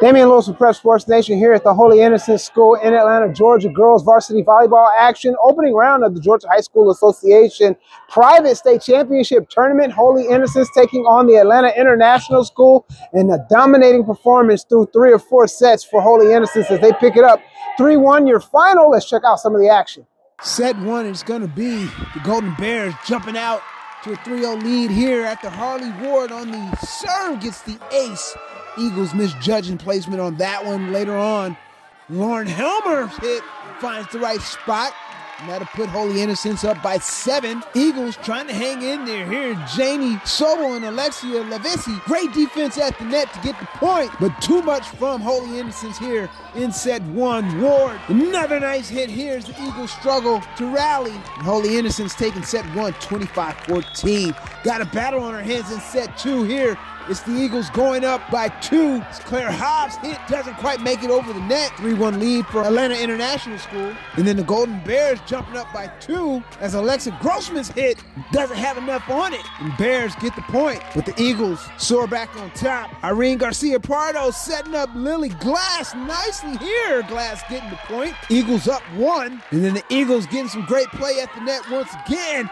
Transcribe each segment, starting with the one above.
Damian Lewis with Prep Sports Nation here at the Holy Innocents School in Atlanta, Georgia. Girls varsity volleyball action. Opening round of the Georgia High School Association Private State Championship Tournament. Holy Innocents taking on the Atlanta International School in a dominating performance through three or four sets for Holy Innocents as they pick it up 3-1 your final. Let's check out some of the action. Set one is going to be the Golden Bears jumping out to a 3-0 lead here after Harley Ward on the serve gets the ace. Eagles misjudging placement on that one later on. Lauren Helmer's hit finds the right spot. And that'll put Holy Innocents up by seven. Eagles trying to hang in there. Here, Jamie Sobel and Alexia Levisi. Great defense at the net to get the point, but too much from Holy Innocents here in set one. Ward, another nice hit here as the Eagles struggle to rally. And Holy Innocents taking set one, 25 14. Got a battle on our hands in set two here. It's the Eagles going up by two. It's Claire Hobbs hit doesn't quite make it over the net. 3-1 lead for Atlanta International School. And then the Golden Bears jumping up by two as Alexa Grossman's hit doesn't have enough on it. And Bears get the point, but the Eagles soar back on top. Irene Garcia Pardo setting up Lily Glass nicely here. Glass getting the point. Eagles up one. And then the Eagles getting some great play at the net once again.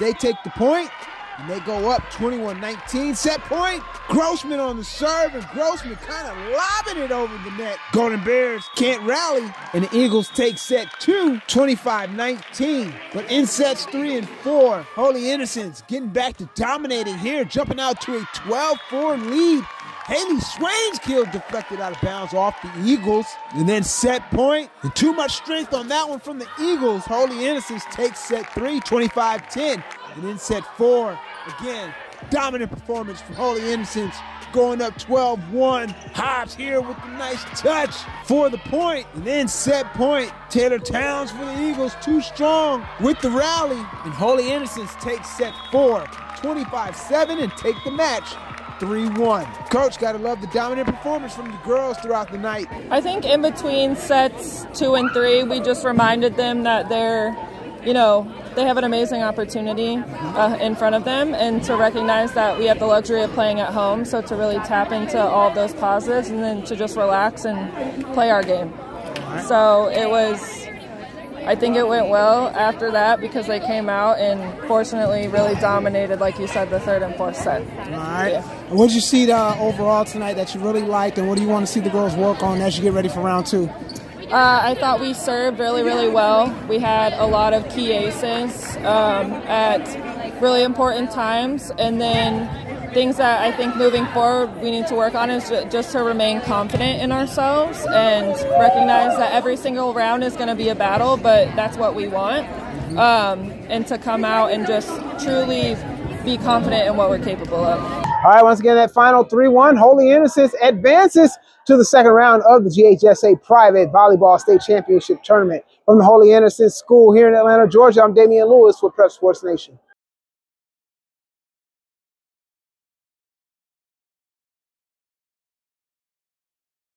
They take the point. And they go up 21-19. Set point. Grossman on the serve, and Grossman kind of lobbing it over the net. Golden Bears can't rally, and the Eagles take set two, 25-19. But in sets three and four, Holy Innocents getting back to dominating here, jumping out to a 12-4 lead. Haley Swain's kill deflected out of bounds off the Eagles. And then set point. And too much strength on that one from the Eagles. Holy Innocents takes set three, 25-10. And then set four, again, dominant performance from Holy Innocents, going up 12-1. Hobbs here with the nice touch for the point. And then set point, Taylor Towns for the Eagles, too strong with the rally. And Holy Innocents take set four, 25-7 and take the match 3-1. Coach, gotta love the dominant performance from the girls throughout the night. I think in between sets two and three, we just reminded them that they're, you know, they have an amazing opportunity uh, in front of them and to recognize that we have the luxury of playing at home. So to really tap into all of those positives and then to just relax and play our game. So it was. I think it went well after that because they came out and fortunately really dominated, like you said, the third and fourth set. All right. Yeah. What did you see uh, overall tonight that you really liked, and what do you want to see the girls work on as you get ready for round two? Uh, I thought we served really, really well. We had a lot of key aces um, at really important times, and then things that I think moving forward we need to work on is just to remain confident in ourselves and recognize that every single round is going to be a battle, but that's what we want. Um, and to come out and just truly be confident in what we're capable of. All right, once again, that final 3-1, Holy Innocents advances to the second round of the GHSA Private Volleyball State Championship Tournament. From the Holy Innocents School here in Atlanta, Georgia, I'm Damian Lewis with Prep Sports Nation.